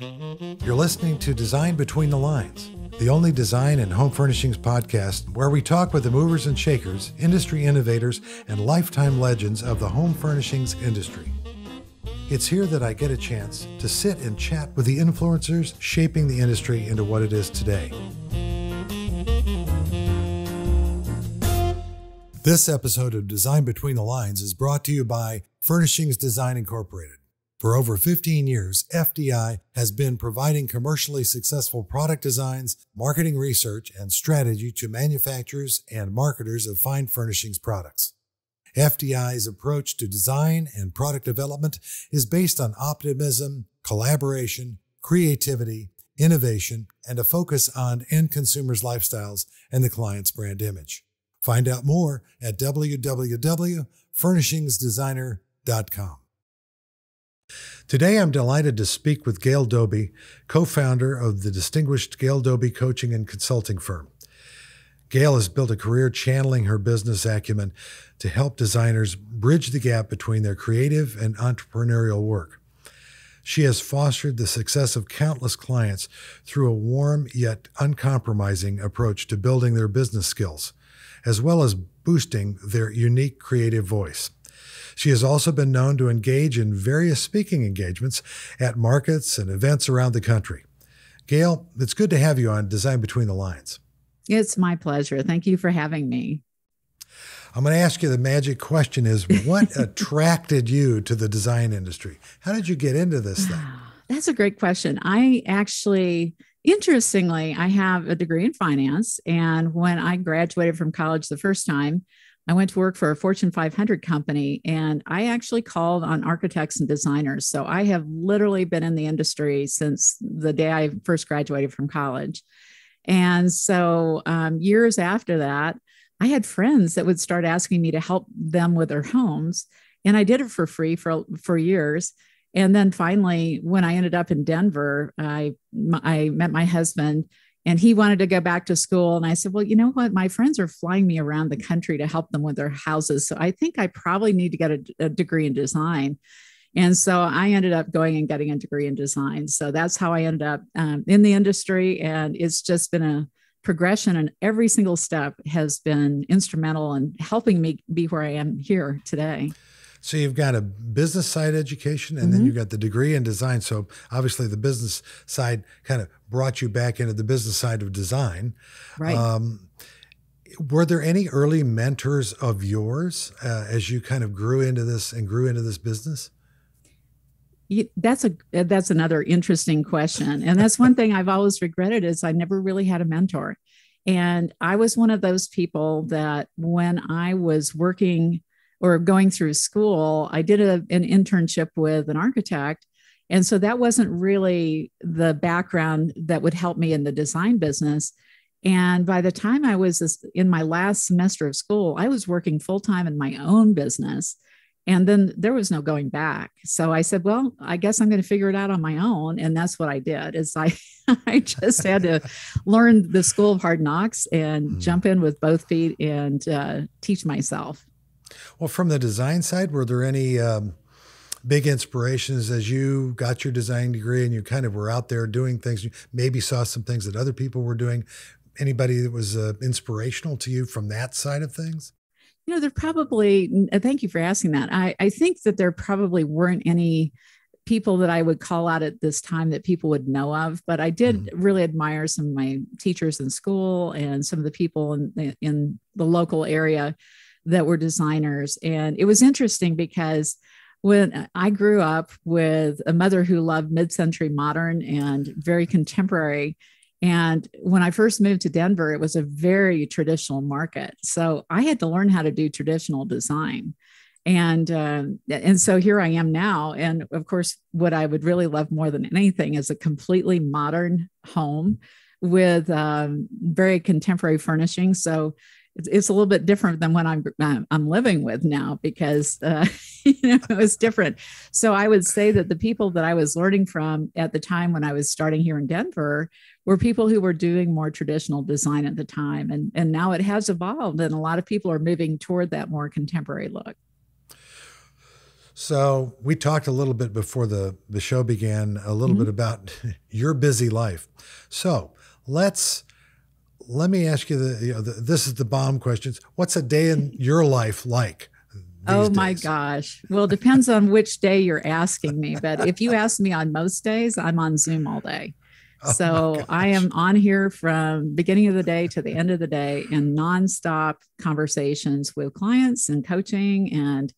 You're listening to Design Between the Lines, the only design and home furnishings podcast where we talk with the movers and shakers, industry innovators, and lifetime legends of the home furnishings industry. It's here that I get a chance to sit and chat with the influencers shaping the industry into what it is today. This episode of Design Between the Lines is brought to you by Furnishings Design Incorporated. For over 15 years, FDI has been providing commercially successful product designs, marketing research, and strategy to manufacturers and marketers of fine furnishings products. FDI's approach to design and product development is based on optimism, collaboration, creativity, innovation, and a focus on end consumers' lifestyles and the client's brand image. Find out more at www.furnishingsdesigner.com. Today, I'm delighted to speak with Gail Doby, co founder of the distinguished Gail Doby coaching and consulting firm. Gail has built a career channeling her business acumen to help designers bridge the gap between their creative and entrepreneurial work. She has fostered the success of countless clients through a warm yet uncompromising approach to building their business skills, as well as boosting their unique creative voice. She has also been known to engage in various speaking engagements at markets and events around the country. Gail, it's good to have you on Design Between the Lines. It's my pleasure. Thank you for having me. I'm going to ask you the magic question is what attracted you to the design industry? How did you get into this thing? That's a great question. I actually interestingly, I have a degree in finance and when I graduated from college the first time, I went to work for a Fortune 500 company and I actually called on architects and designers. So I have literally been in the industry since the day I first graduated from college. And so um, years after that, I had friends that would start asking me to help them with their homes. And I did it for free for, for years. And then finally, when I ended up in Denver, I, I met my husband and he wanted to go back to school. And i said well you know what? My friends are flying me around the country to help them with their houses. So i think i probably need to get a, a, degree in design. And so i ended up going and getting a degree in design. So that's how i ended up um, in the industry. And it's just been a progression. And every single step has been instrumental in helping me be where i am here today so you've got a business side education and mm-hmm. then you've got the degree in design. So obviously the business side kind of brought you back into the business side of design. Right. Um, were there any early mentors of yours uh, as you kind of grew into this and grew into this business? that's a that's another interesting question and that's one thing i've always regretted is i never really had a mentor and i was one of those people that when i was working or going through school, I did a, an internship with an architect. And so that wasn't really the background that would help me in the design business. And by the time I was in my last semester of school, I was working full time in my own business. And then there was no going back. So I said, well, I guess I'm going to figure it out on my own. And that's what I did is I, I just had to learn the school of hard knocks and mm. jump in with both feet and uh, teach myself. Well, from the design side, were there any um, big inspirations as you got your design degree and you kind of were out there doing things? You maybe saw some things that other people were doing. Anybody that was uh, inspirational to you from that side of things? You know, there probably, uh, thank you for asking that. I, I think that there probably weren't any people that I would call out at this time that people would know of. But I did mm-hmm. really admire some of my teachers in school and some of the people in the, in the local area that were designers. And it was interesting because when I grew up with a mother who loved mid century modern and very contemporary. And when I first moved to Denver, it was a very traditional market. So I had to learn how to do traditional design. And uh, and so here I am now. And of course, what I would really love more than anything is a completely modern home with um, very contemporary furnishing. So it's, it's a little bit different than what I'm I'm living with now because uh, you know it was different. So I would say that the people that I was learning from at the time when I was starting here in Denver were people who were doing more traditional design at the time, and and now it has evolved, and a lot of people are moving toward that more contemporary look. So we talked a little bit before the, the show began, a little mm-hmm. bit about your busy life. So let's let me ask you the, you know, the, this is the bomb questions. What's a day in your life like? Oh my gosh. Well, it depends on which day you're asking me. But if you ask me on most days, I'm on Zoom all day. Oh so I am on here from beginning of the day to the end of the day in nonstop conversations with clients and coaching and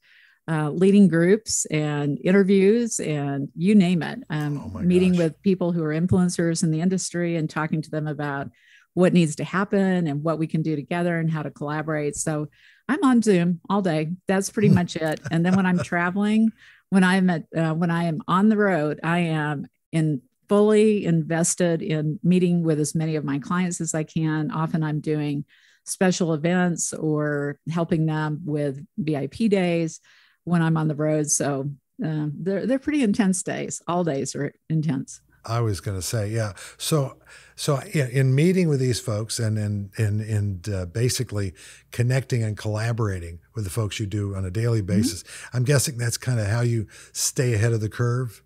uh, leading groups and interviews and you name it. Um, oh meeting gosh. with people who are influencers in the industry and talking to them about what needs to happen and what we can do together and how to collaborate. So I'm on Zoom all day. That's pretty much it. And then when I'm traveling, when I'm at uh, when I am on the road, I am in fully invested in meeting with as many of my clients as I can. Often I'm doing special events or helping them with VIP days when I'm on the road. So uh, they're they're pretty intense days. All days are intense. I was going to say, yeah. So, so in meeting with these folks and and and and uh, basically connecting and collaborating with the folks you do on a daily mm-hmm. basis, mm-hmm. I'm guessing that's kind of how you stay ahead of the curve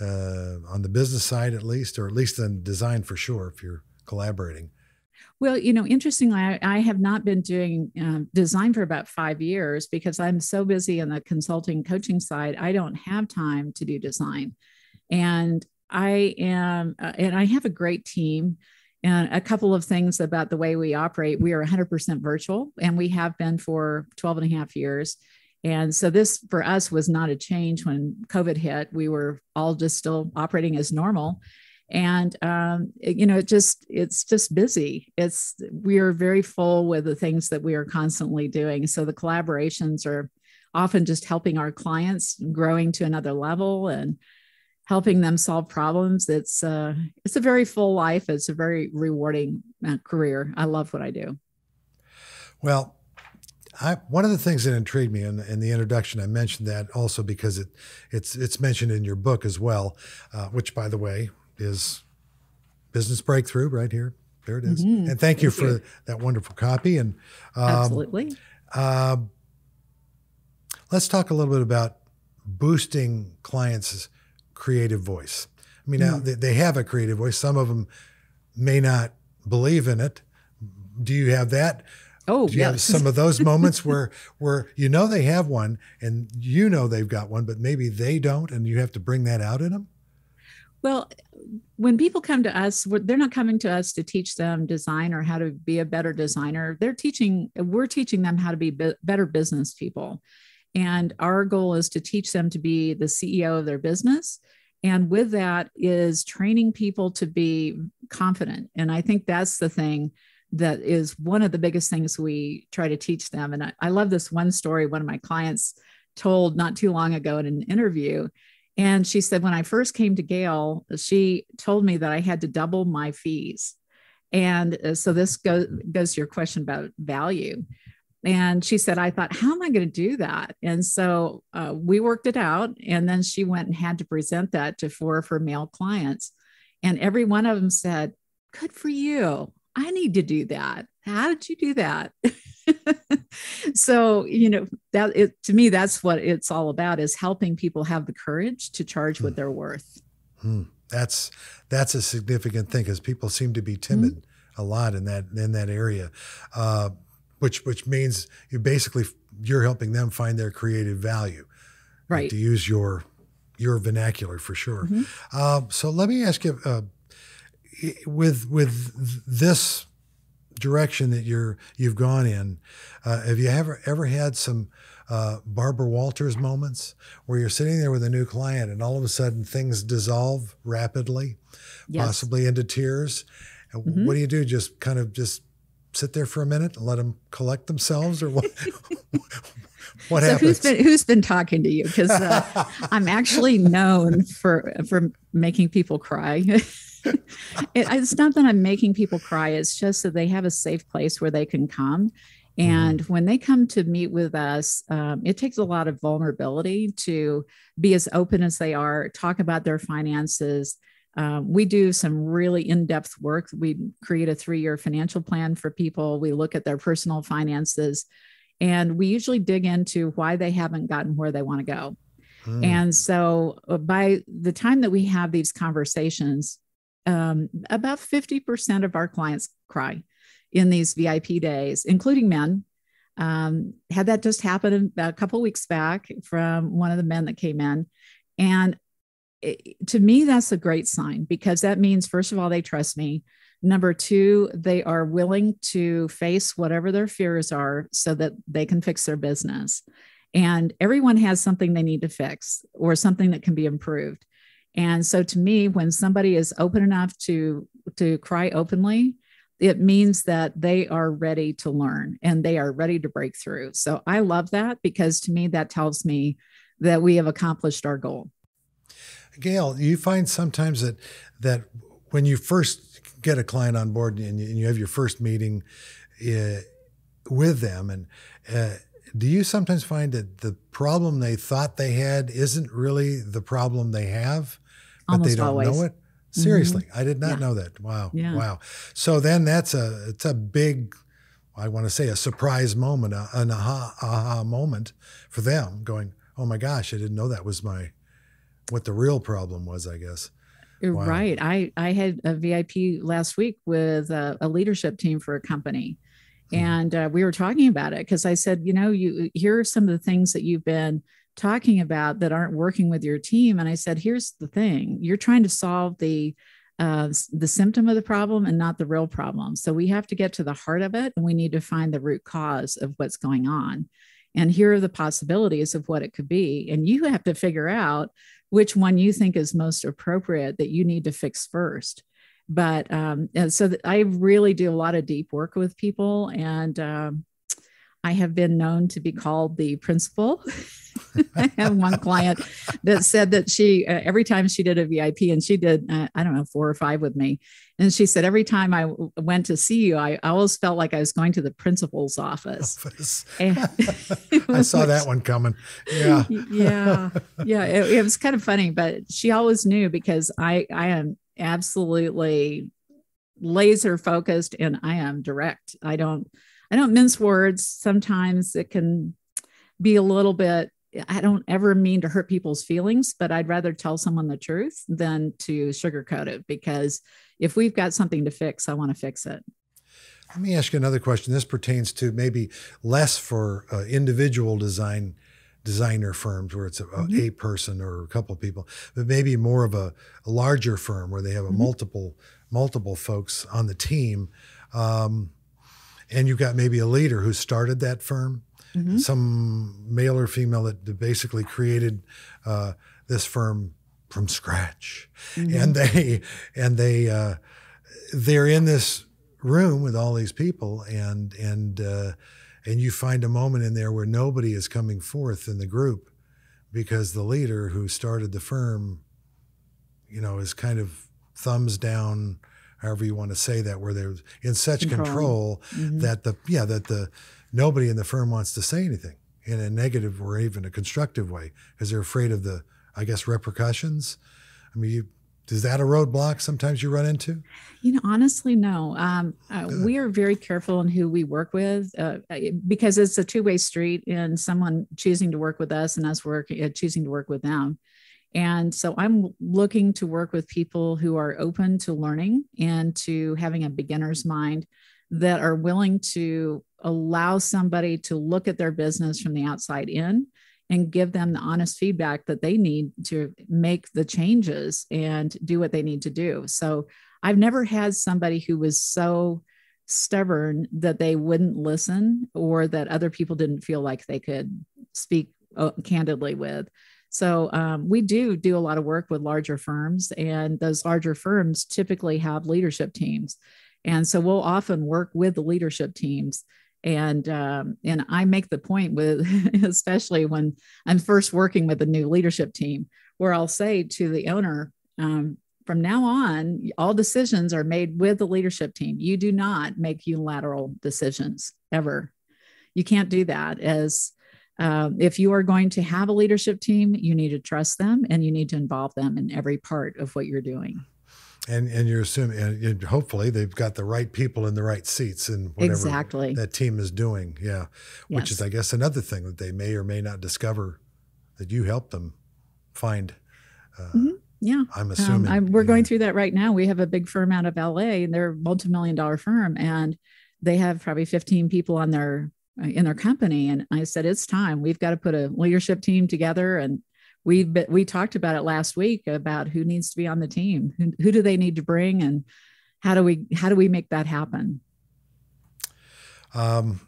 uh, on the business side, at least, or at least in design for sure, if you're collaborating. Well, you know, interestingly, I, I have not been doing uh, design for about five years because I'm so busy on the consulting coaching side. I don't have time to do design. And I am, uh, and I have a great team. And a couple of things about the way we operate we are 100% virtual, and we have been for 12 and a half years. And so this for us was not a change when COVID hit. We were all just still operating as normal and um, you know it just it's just busy it's we are very full with the things that we are constantly doing so the collaborations are often just helping our clients growing to another level and helping them solve problems it's uh, it's a very full life it's a very rewarding uh, career i love what i do well I, one of the things that intrigued me in, in, the introduction, I mentioned that also because it, it's it's mentioned in your book as well, uh, which, by the way, is Business Breakthrough right here. There it is. Mm-hmm. And thank, thank you for you. that wonderful copy. And um, absolutely. Uh, let's talk a little bit about boosting clients' creative voice. I mean, mm. now they, they have a creative voice. Some of them may not believe in it. Do you have that? Oh, Do you yes. have some of those moments where where you know they have one and you know they've got one, but maybe they don't, and you have to bring that out in them? Well, when people come to us, they're not coming to us to teach them design or how to be a better designer. They're teaching, we're teaching them how to be better business people. And our goal is to teach them to be the CEO of their business. And with that is training people to be confident. And I think that's the thing that is one of the biggest things we try to teach them. And I, I love this one story one of my clients told not too long ago in an interview and she said, when I first came to Gail, she told me that I had to double my fees. And uh, so this goes, goes to your question about value. And she said, I thought, how am I going to do that? And so uh, we worked it out. And then she went and had to present that to four of her male clients. And every one of them said, Good for you. I need to do that. How did you do that? so you know that it to me that's what it's all about is helping people have the courage to charge what hmm. they're worth hmm. that's that's a significant thing because people seem to be timid mm-hmm. a lot in that in that area uh, which which means you basically you're helping them find their creative value right to use your your vernacular for sure mm-hmm. uh, so let me ask you uh, with with this direction that you're you've gone in. Uh, have you ever ever had some uh, Barbara Walters moments where you're sitting there with a new client and all of a sudden things dissolve rapidly, yes. possibly into tears? Mm-hmm. What do you do? Just kind of just sit there for a minute and let them collect themselves, or what? what so happens? Who's been who's been talking to you? Because uh, I'm actually known for for making people cry. it, it's not that I'm making people cry. It's just that they have a safe place where they can come. Mm-hmm. And mm-hmm. when they come to meet with us, um, it takes a lot of vulnerability to be as open as they are, talk about their finances. Um, we do some really in depth work. We create a three year financial plan for people. We look at their personal finances and we usually dig into why they haven't gotten where they want to go. Mm. And so uh, by the time that we have these conversations, um, about 50% of our clients cry in these VIP days, including men. Um, had that just happen a couple weeks back from one of the men that came in. And it, to me, that's a great sign because that means, first of all, they trust me. Number two, they are willing to face whatever their fears are so that they can fix their business. And everyone has something they need to fix or something that can be improved. And so to me, when somebody is open enough to to cry openly, it means that they are ready to learn and they are ready to break through. So I love that because to me that tells me that we have accomplished our goal. Gail, you find sometimes that that when you first get a client on board and you, and you have your first meeting uh, with them and uh, do you sometimes find that the problem they thought they had isn't really the problem they have but Almost they don't always. know it seriously Mm-hmm. i did not Yeah. know that wow Yeah. wow so then that's a it's a big i want to say a surprise moment an aha aha moment for them going oh my gosh i didn't know that was my what the real problem was i guess You're Wow. Right. I I had a VIP last week with a, a leadership team for a company, Mhm. and uh, we were talking about it because I said, you know, you here are some of the things that you've been talking about that aren't working with your team, and I said, here's the thing: you're trying to solve the uh, the symptom of the problem and not the real problem. So we have to get to the heart of it, and we need to find the root cause of what's going on. And here are the possibilities of what it could be, and you have to figure out which one you think is most appropriate that you need to fix first. But um, and so I really do a lot of deep work with people, and um, I have been known to be called the principal. I have one client that said that she uh, every time she did a VIP, and she did uh, I don't know four or five with me, and she said every time I w- went to see you, I, I always felt like I was going to the principal's office. Office. I saw that one coming. Yeah. Yeah. Yeah it, it was kind of funny but she always knew because i i am absolutely laser focused and i am direct. I don't i don't mince words. Sometimes it can be a little bit i don't ever mean to hurt people's feelings but i'd rather tell someone the truth than to sugarcoat it because if we've got something to fix i want to fix it Let me ask you another question. This pertains to maybe less for uh, individual design designer firms where it's a, a, Mhm. a person or a couple of people, but maybe more of a, a larger firm where they have a Mhm. multiple multiple folks on the team, um, and you've got maybe a leader who started that firm, Mhm. some male or female that basically created uh, this firm from scratch Mhm. and they and they uh, they're in this room with all these people and and uh, and you find a moment in there where nobody is coming forth in the group because the leader who started the firm you know is kind of thumbs down however you want to say that where they're in such Control. control Mhm. that the yeah that the nobody in the firm wants to say anything in a negative or even a constructive way because they're afraid of the i guess repercussions i mean you, is that a roadblock sometimes you run into You know, honestly, no. Um, uh, we are very careful in who we work with uh, because it's a two way street and someone choosing to work with us and us work, uh, choosing to work with them. And so I'm looking to work with people who are open to learning and to having a beginner's mind that are willing to allow somebody to look at their business from the outside in and give them the honest feedback that they need to make the changes and do what they need to do. So I've never had somebody who was so stubborn that they wouldn't listen or that other people didn't feel like they could speak uh, candidly with. So um, we do do a lot of work with larger firms, and those larger firms typically have leadership teams, and so we'll often work with the leadership teams. And um, and I make the point with, especially when I'm first working with a new leadership team, where I'll say to the owner, um, from now on, all decisions are made with the leadership team. You do not make unilateral decisions ever. You can't do that. As um, if you are going to have a leadership team, you need to trust them and you need to involve them in every part of what you're doing. And and you're assuming and hopefully they've got the right people in the right seats and whatever Exactly. that team is doing yeah which is i guess another thing that they may or may not discover that you help them find. Uh, mm-hmm. Yeah, I'm assuming um, I'm, we're going through that right now. We have a big firm out of LA, and they're a multi-million dollar firm, and they have probably 15 people on their in their company. And I said, it's time. We've got to put a leadership team together. And we we talked about it last week about who needs to be on the team, who, who do they need to bring, and how do we how do we make that happen? Um,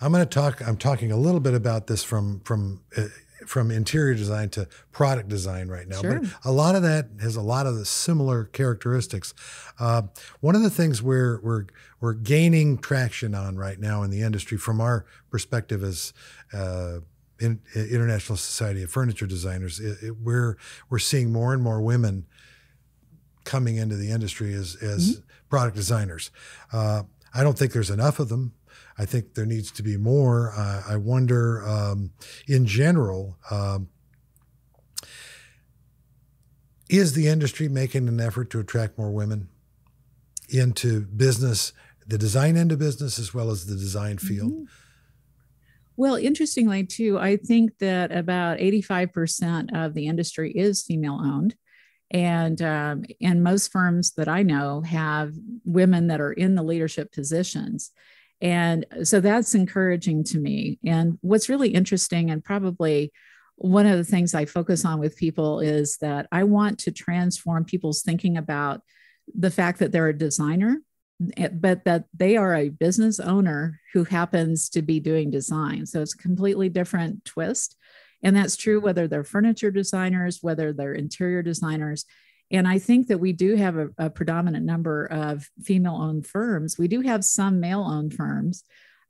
I'm going to talk. I'm talking a little bit about this from from uh, from interior design to product design right now. Sure. But a lot of that has a lot of the similar characteristics. Uh, one of the things we're we're we're gaining traction on right now in the industry, from our perspective as uh, in, International Society of Furniture Designers, it, it, we're we're seeing more and more women coming into the industry as as mm-hmm. product designers. Uh, I don't think there's enough of them. I think there needs to be more. Uh, I wonder, um, in general, um, is the industry making an effort to attract more women into business, the design end of business, as well as the design field? Mm-hmm. Well, interestingly, too, I think that about 85% of the industry is female owned. And um, and most firms that I know have women that are in the leadership positions. And so that's encouraging to me. And what's really interesting, and probably one of the things I focus on with people, is that I want to transform people's thinking about the fact that they're a designer, but that they are a business owner who happens to be doing design. So it's a completely different twist. And that's true whether they're furniture designers, whether they're interior designers. And I think that we do have a, a predominant number of female owned firms. We do have some male owned firms,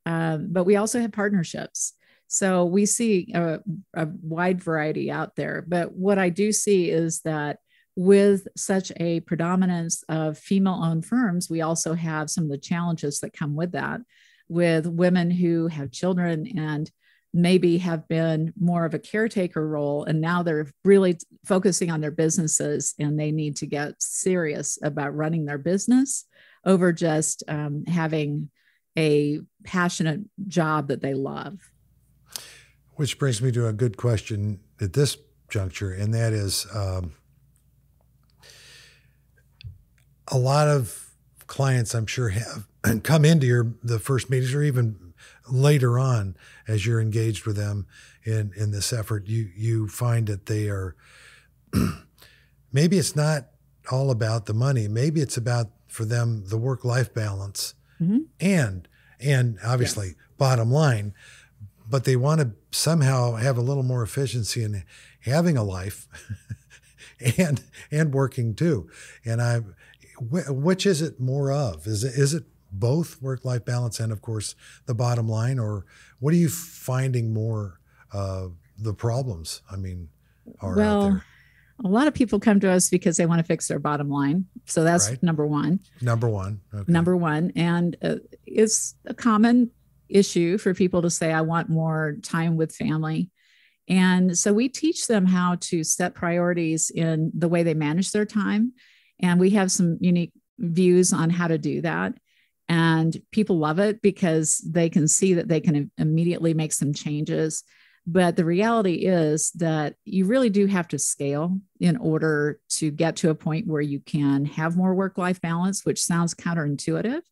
uh, but we also have partnerships. So we see a, a wide variety out there. But what I do see is that with such a predominance of female owned firms, we also have some of the challenges that come with that, with women who have children and maybe have been more of a caretaker role and now they're really focusing on their businesses and they need to get serious about running their business over just um, having a passionate job that they love. Which brings me to a good question at this juncture and that is um, a lot of clients i'm sure have come into your the first meetings or even later on as you're engaged with them in in this effort you you find that they are maybe it's not all about the money maybe it's about for them the work life balance mm-hmm. and and obviously yes. bottom line but they want to somehow have a little more efficiency in having a life and and working too and i which is it more of is it is it both work life balance and, of course, the bottom line? Or what are you finding more uh, the problems? I mean, are well, out there? A lot of people come to us because they want to fix their bottom line. So that's right. number one. Number one. Okay. Number one. And uh, it's a common issue for people to say, I want more time with family. And so we teach them how to set priorities in the way they manage their time. And we have some unique views on how to do that. And people love it because they can see that they can immediately make some changes. But the reality is that you really do have to scale in order to get to a point where you can have more work life balance which sounds counterintuitive.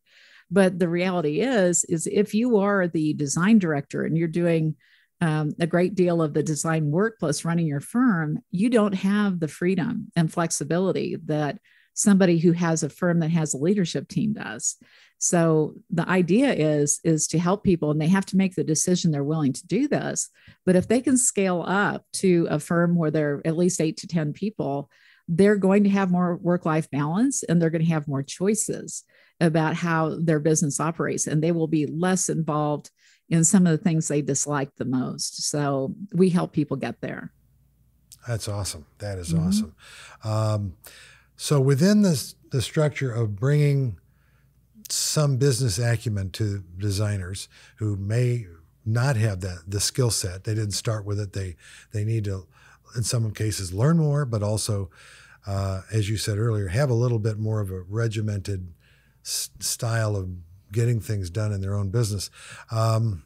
But the reality is is if you are the design director and you're doing um, a great deal of the design work plus running your firm you don't have the freedom and flexibility that somebody who has a firm that has a leadership team does. So the idea is is to help people and they have to make the decision they're willing to do this. But if they can scale up to a firm where there are at least 8 to 10 people they're going to have more work life balance and they're going to have more choices about how their business operates and they will be less involved in some of the things they dislike the most so we help people get there that's awesome that is mm-hmm. awesome um, so within this the structure of bringing some business acumen to designers who may not have that the skill set. They didn't start with it. They they need to, in some cases, learn more, but also, uh, as you said earlier, have a little bit more of a regimented s- style of getting things done in their own business. Um,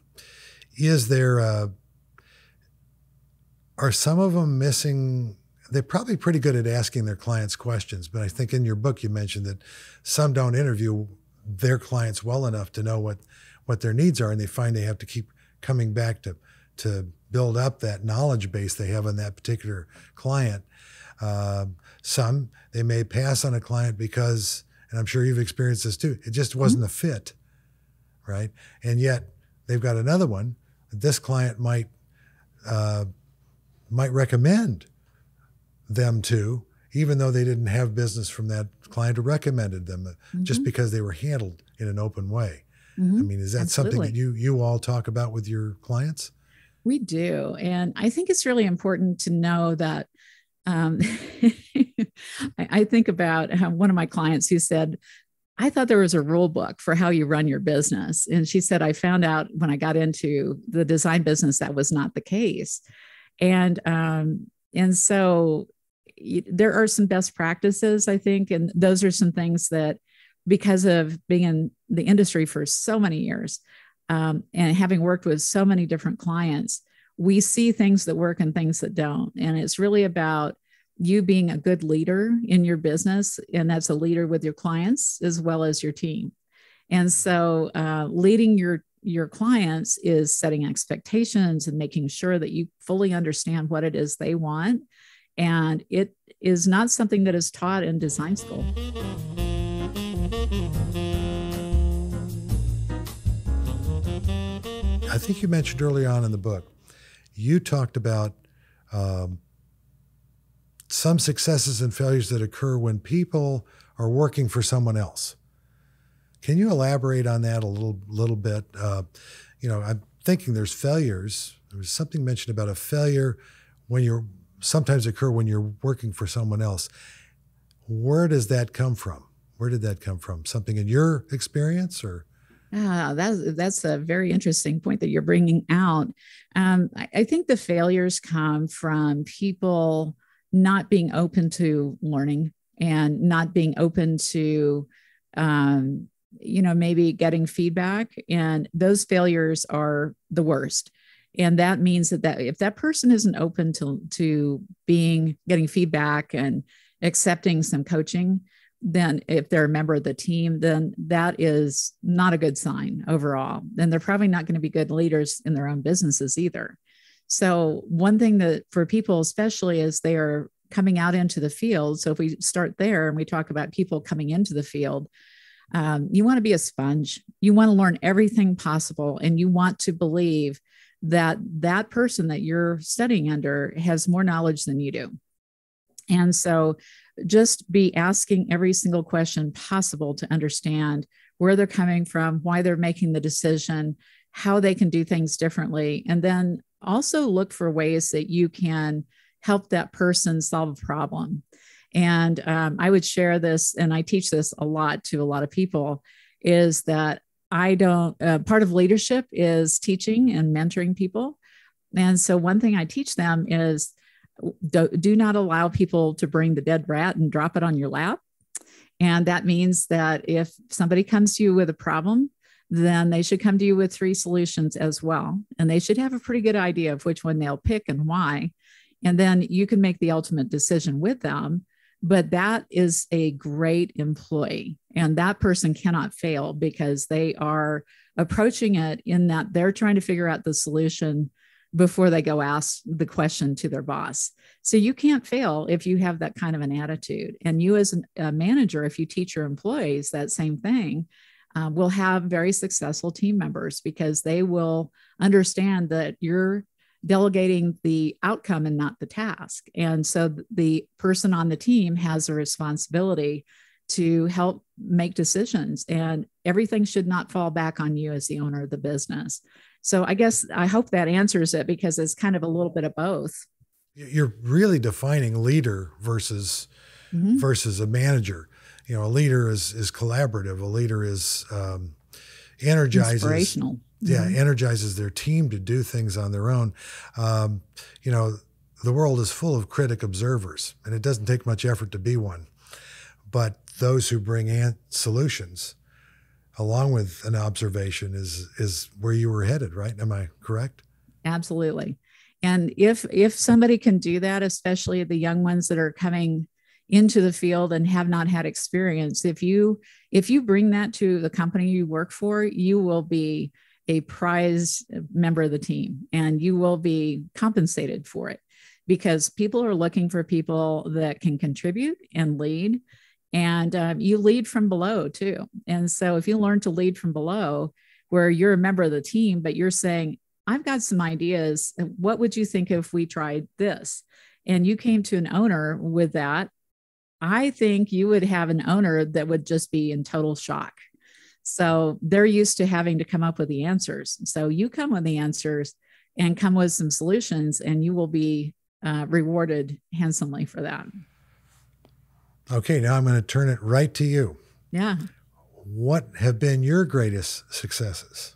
is there a, are some of them missing? They're probably pretty good at asking their clients questions, but I think in your book you mentioned that some don't interview their clients well enough to know what what their needs are, and they find they have to keep coming back to to build up that knowledge base they have on that particular client. Uh, some they may pass on a client because, and I'm sure you've experienced this too. It just wasn't mm-hmm. a fit, right? And yet they've got another one. This client might uh, might recommend them to, even though they didn't have business from that client who recommended them, mm-hmm. just because they were handled in an open way. Mm-hmm. I mean, is that Absolutely. something that you you all talk about with your clients? We do, and I think it's really important to know that. Um, I, I, think about one of my clients who said, I thought there was a rule book for how you run your business. And she said, I found out when I got into the design business that was not the case. And um, and so there are some best practices, I think, and those are some things that because of being in the industry for so many years um, and having worked with so many different clients, we see things that work and things that don't. And it's really about you being a good leader in your business, and that's a leader with your clients as well as your team. And so, uh, leading your your clients is setting expectations and making sure that you fully understand what it is they want. And it is not something that is taught in design school. I think you mentioned early on in the book, you talked about um, some successes and failures that occur when people are working for someone else. Can you elaborate on that a little little bit? Uh, you know, I'm thinking there's failures. There was something mentioned about a failure when you're sometimes occur when you're working for someone else. Where does that come from? Where did that come from? Something in your experience, or? Ah, that's that's a very interesting point that you're bringing out. Um, I, I think the failures come from people not being open to learning and not being open to um, you know maybe getting feedback and those failures are the worst. And that means that, that if that person isn't open to to being getting feedback and accepting some coaching then if they're a member of the team then that is not a good sign overall. Then they're probably not going to be good leaders in their own businesses either so one thing that for people especially as they are coming out into the field so if we start there and we talk about people coming into the field um, you want to be a sponge. You want to learn everything possible, and you want to believe that that person that you're studying under has more knowledge than you do. And so just be asking every single question possible to understand where they're coming from, why they're making the decision, how they can do things differently. And then also look for ways that you can help that person solve a problem. And um, I would share this, and I teach this a lot to a lot of people is that I don't, uh, part of leadership is teaching and mentoring people. And so, one thing I teach them is do, do not allow people to bring the dead rat and drop it on your lap. And that means that if somebody comes to you with a problem, then they should come to you with three solutions as well. And they should have a pretty good idea of which one they'll pick and why. And then you can make the ultimate decision with them but that is a great employee and that person cannot fail because they are approaching it in that they're trying to figure out the solution before they go ask the question to their boss so you can't fail if you have that kind of an attitude and you as a manager if you teach your employees that same thing uh, will have very successful team members because they will understand that you're delegating the outcome and not the task. And so the person on the team has a responsibility to help make decisions, and everything should not fall back on you as the owner of the business. So I guess I hope that answers it because it's kind of a little bit of both. You're really defining leader versus mm-hmm. versus a manager. You know, a leader is is collaborative. A leader is um, energizes inspirational. Yeah mm-hmm. energizes their team to do things on their own. Um, you know the world is full of critic observers and it doesn't take much effort to be one. But those who bring an- solutions along with an observation is is where you were headed right? Am i correct? Absolutely. And if if somebody can do that, especially the young ones that are coming into the field and have not had experience, if you if you bring that to the company you work for, you will be a prize member of the team and you will be compensated for it because people are looking for people that can contribute and lead. And um, you lead from below too. And so if you learn to lead from below where you're a member of the team but you're saying i've got some ideas. What would you think if we tried this? And you came to an owner with that i think you would have an owner that would just be in total shock so they're used to having to come up with the answers. So you come with the answers and come with some solutions, and you will be uh, rewarded handsomely for that. Okay, now I'm going to turn it right to you. Yeah. What have been your greatest successes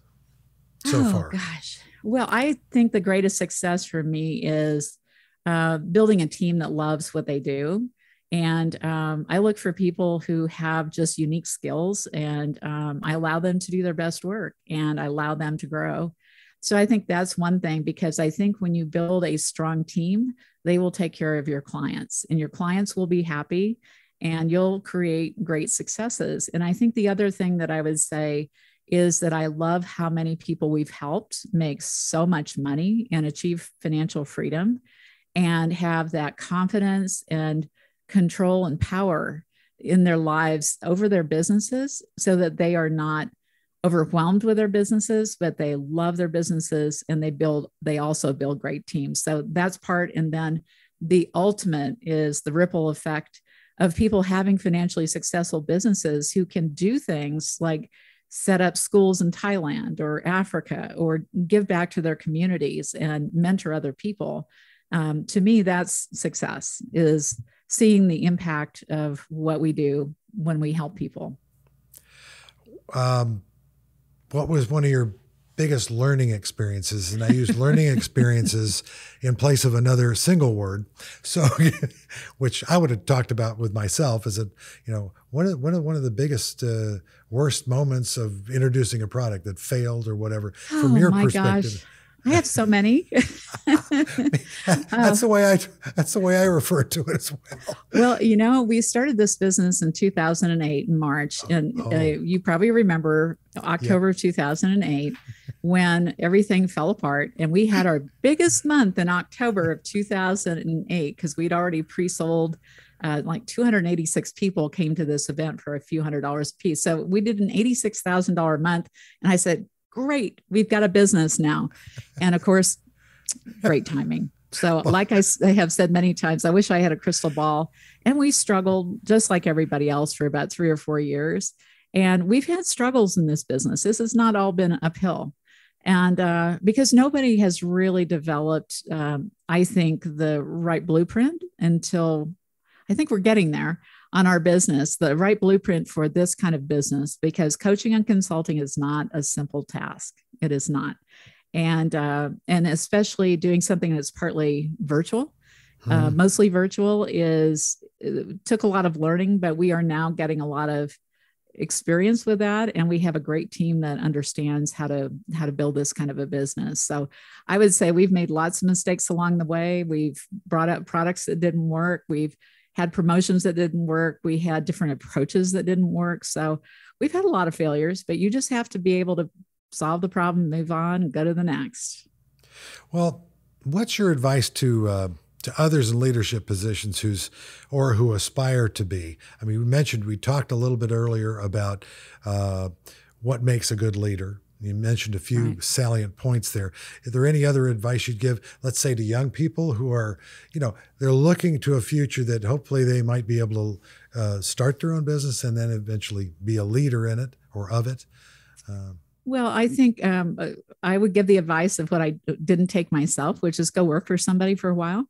so oh, far? Gosh. Well, I think the greatest success for me is uh, building a team that loves what they do and um, I look for people who have just unique skills and um, I allow them to do their best work and I allow them to grow. So I think that's one thing because I think when you build a strong team, they will take care of your clients and your clients will be happy and you'll create great successes. And I think the other thing that I would say is that I love how many people we've helped make so much money and achieve financial freedom and have that confidence and control and power in their lives over their businesses so that they are not overwhelmed with their businesses but they love their businesses and they build they also build great teams so that's part and then the ultimate is the ripple effect of people having financially successful businesses who can do things like set up schools in Thailand or Africa or give back to their communities and mentor other people. Um, to me, that's success is seeing the impact of what we do when we help people. Um, what was one of your biggest learning experiences? And I use learning experiences in place of another single word. So, which I would have talked about with myself is that, you know, one of, one of, one of the biggest, uh, worst moments of introducing a product that failed or whatever oh, from your perspective. Gosh. I have so many. that's the way I that's the way I refer to it as well. Well, you know, we started this business in 2008 in March, and uh, oh. uh, you probably remember October yep. 2008 when everything fell apart, and we had our biggest month in October of 2008 because we'd already pre-sold. Uh, like 286 people came to this event for a few hundred dollars a piece. So we did an $86,000 month. And I said, great, we've got a business now. And of course, great timing. So, like I, I, have said many times, I wish I had a crystal ball. And we struggled just like everybody else for about three or four years. And we've had struggles in this business. This has not all been uphill. And uh, because nobody has really developed, um, I think, the right blueprint until I think we're getting there on our business, the right blueprint for this kind of business, because coaching and consulting is not a simple task. It is not. And uh, and especially doing something that's partly virtual, hmm. uh, mostly virtual, is took a lot of learning, but we are now getting a lot of experience with that and we have a great team that understands how to how to build this kind of a business so i would say we've made lots of mistakes along the way we've brought up products that didn't work we've had promotions that didn't work. We had different approaches that didn't work. So we've had a lot of failures, but you just have to be able to solve the problem, move on, go to the next. Well, what's your advice to uh, to others in leadership positions who's or who aspire to be? I mean, we mentioned we talked a little bit earlier about uh, what makes a good leader. You mentioned a few right. salient points there. Is there any other advice you'd give, let's say, to young people who are, you know, they're looking to a future that hopefully they might be able to uh, start their own business and then eventually be a leader in it or of it? Um, well, I think um, uh, I would give the advice of what I didn't take myself, which is go work for somebody for a while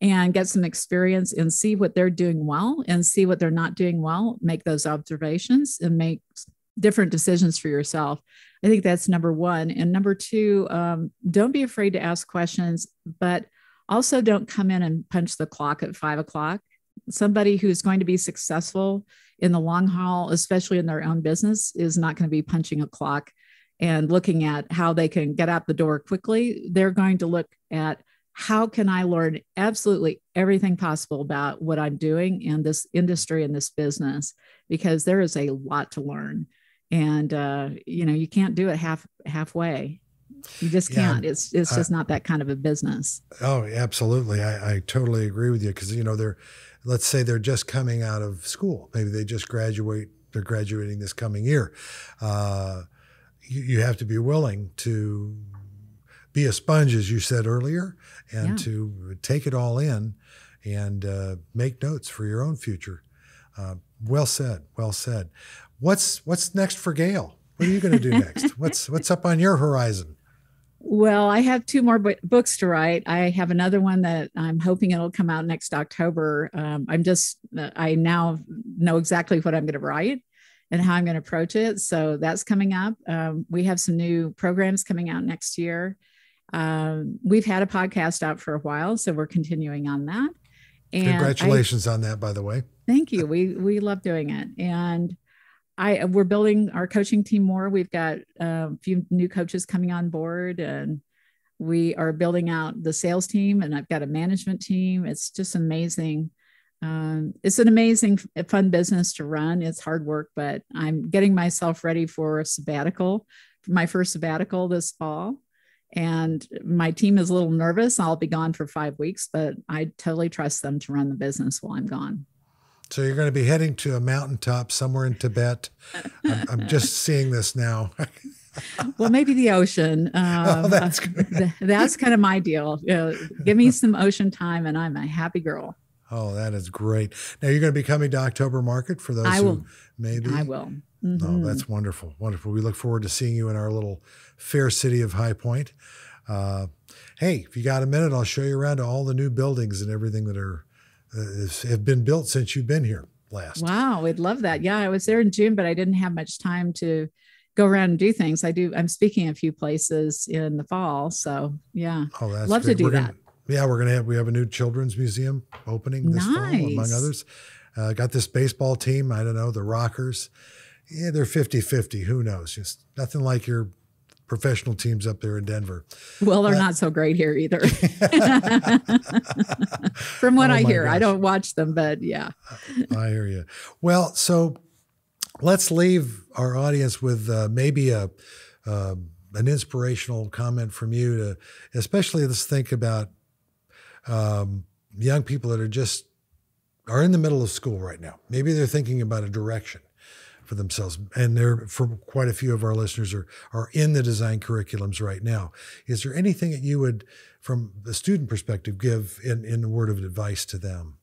and get some experience and see what they're doing well and see what they're not doing well, make those observations and make different decisions for yourself. I think that's number one. And number two, um, don't be afraid to ask questions, but also don't come in and punch the clock at five o'clock. Somebody who's going to be successful in the long haul, especially in their own business, is not going to be punching a clock and looking at how they can get out the door quickly. They're going to look at how can I learn absolutely everything possible about what I'm doing in this industry and this business? Because there is a lot to learn, and uh, you know you can't do it half halfway. You just can't. Yeah, it's it's just uh, not that kind of a business. Oh, absolutely. I, I totally agree with you because you know they're, let's say they're just coming out of school. Maybe they just graduate. They're graduating this coming year. Uh, you, you have to be willing to be a sponge, as you said earlier, and yeah. to take it all in and uh, make notes for your own future. Uh, well said. Well said. What's what's next for Gail? What are you going to do next? what's what's up on your horizon? Well, I have two more b- books to write. I have another one that I'm hoping it'll come out next October. Um, I'm just I now know exactly what I'm going to write and how I'm going to approach it. So that's coming up. Um, we have some new programs coming out next year. Um, we've had a podcast out for a while, so we're continuing on that. And Congratulations I, on that, by the way. Thank you. We we love doing it, and I we're building our coaching team more. We've got a few new coaches coming on board, and we are building out the sales team. And I've got a management team. It's just amazing. Um, it's an amazing, fun business to run. It's hard work, but I'm getting myself ready for a sabbatical, my first sabbatical this fall and my team is a little nervous. I'll be gone for five weeks, but I totally trust them to run the business while I'm gone. So you're going to be heading to a mountaintop somewhere in Tibet. I'm, I'm just seeing this now. well, maybe the ocean. Uh, oh, that's, that's kind of my deal. You know, give me some ocean time, and I'm a happy girl. Oh, that is great. Now you're going to be coming to October Market for those I who will. maybe. I will. Mm-hmm. Oh, that's wonderful. Wonderful. We look forward to seeing you in our little fair city of High Point. Uh, hey, if you got a minute, I'll show you around to all the new buildings and everything that are uh, have been built since you've been here last. Wow, we'd love that. Yeah, I was there in June, but I didn't have much time to go around and do things. I do. I'm speaking a few places in the fall, so yeah, oh, that's love great. to do we're that. Gonna, yeah, we're gonna have we have a new children's museum opening this nice. fall, among others. Uh, got this baseball team. I don't know the Rockers yeah, they're 50 50. Who knows? Just nothing like your professional teams up there in Denver. Well, they're uh, not so great here either. From what oh I hear, gosh. I don't watch them, but yeah. I hear you. Well, so let's leave our audience with uh, maybe a uh, an inspirational comment from you to, especially let's think about um, young people that are just are in the middle of school right now. Maybe they're thinking about a direction for themselves. And there, for quite a few of our listeners are are in the design curriculums right now. Is there anything that you would, from the student perspective, give in in a word of advice to them?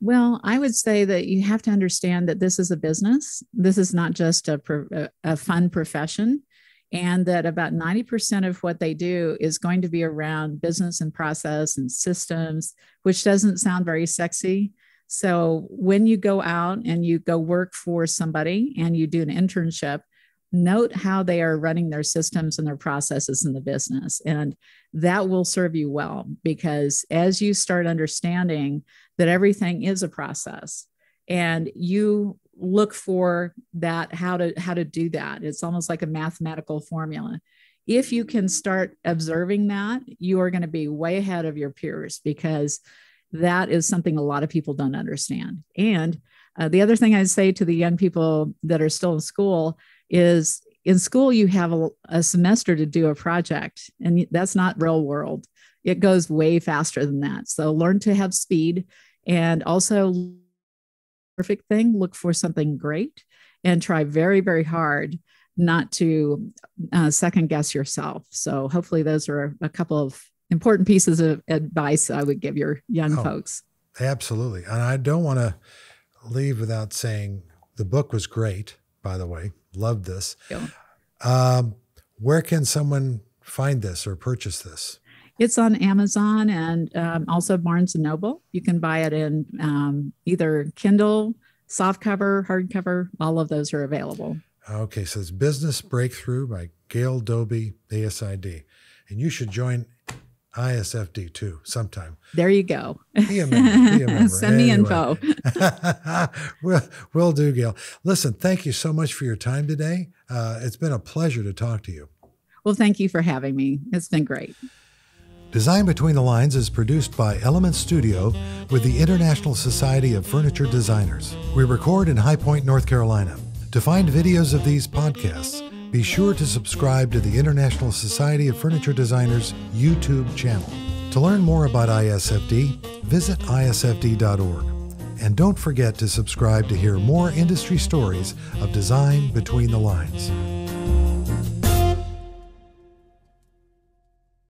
Well, I would say that you have to understand that this is a business. This is not just a, a fun profession and that about 90% of what they do is going to be around business and process and systems, which doesn't sound very sexy. So when you go out and you go work for somebody and you do an internship, note how they are running their systems and their processes in the business. And that will serve you well because as you start understanding that everything is a process and you look for that how to how to do that it's almost like a mathematical formula if you can start observing that you are going to be way ahead of your peers because that is something a lot of people don't understand. And uh, the other thing I'd say to the young people that are still in school is in school, you have a, a semester to do a project, and that's not real world. It goes way faster than that. So learn to have speed and also perfect thing, look for something great and try very, very hard not to uh, second guess yourself. So hopefully those are a couple of important pieces of advice I would give your young oh, folks. Absolutely. And I don't want to leave without saying the book was great, by the way. Loved this. Yeah. Um, where can someone find this or purchase this? It's on Amazon and um, also Barnes and Noble. You can buy it in um, either Kindle, softcover, hardcover. All of those are available. Okay, so it's Business Breakthrough by Gail Doby, ASID. And you should join ISFD too, sometime. There you go. Be a member. Be a member. Send me info. we'll, we'll do, Gail. Listen, thank you so much for your time today. Uh, it's been a pleasure to talk to you. Well, thank you for having me. It's been great. Design Between the Lines is produced by Element Studio with the International Society of Furniture Designers. We record in High Point, North Carolina. To find videos of these podcasts, be sure to subscribe to the International Society of Furniture Designers YouTube channel. To learn more about ISFD, visit isfd.org. And don't forget to subscribe to hear more industry stories of design between the lines.